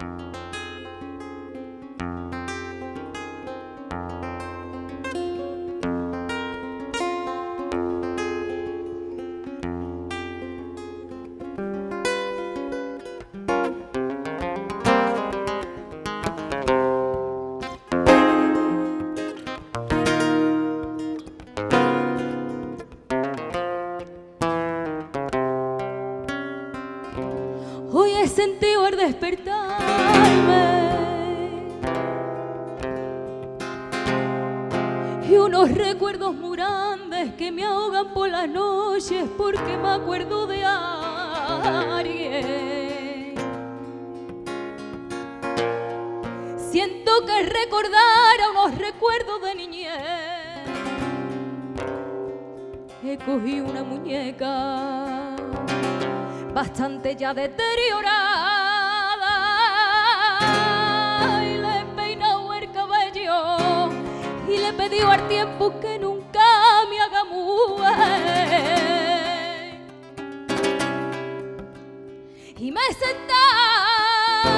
you sentido al despertarme y unos recuerdos muy grandes que me ahogan por las noches porque me acuerdo de alguien. Siento que recordar a unos recuerdos de niñez. He cogido una muñeca bastante ya deteriorada. Y le he peinado el cabello y le he pedido al tiempo que nunca me haga mujer. Y me he sentado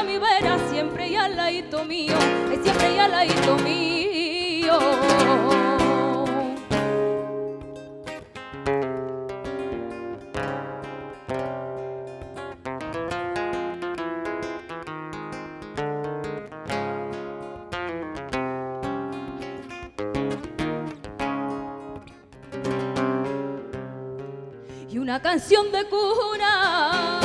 a mi vera siempre y al ladito mío siempre y al ladito mío. Y una canción de cuna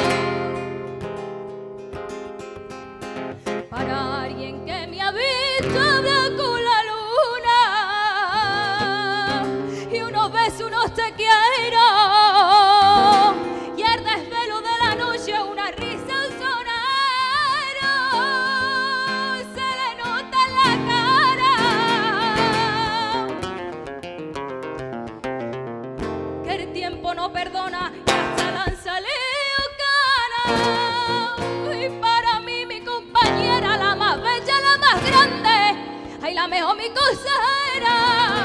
no perdona y hasta salido canas. Y para mí mi compañera, la más bella, la más grande, ay la mejor mi consejera.